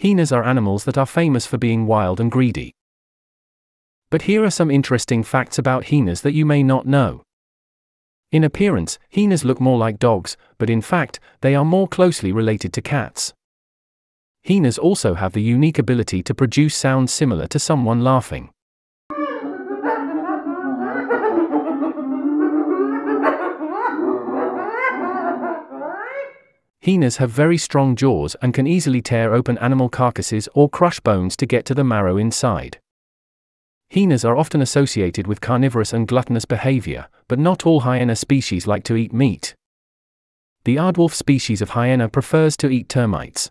Hyenas are animals that are famous for being wild and greedy. But here are some interesting facts about hyenas that you may not know. In appearance, hyenas look more like dogs, but in fact, they are more closely related to cats. Hyenas also have the unique ability to produce sounds similar to someone laughing. Hyenas have very strong jaws and can easily tear open animal carcasses or crush bones to get to the marrow inside. Hyenas are often associated with carnivorous and gluttonous behavior, but not all hyena species like to eat meat. The aardwolf species of hyena prefers to eat termites.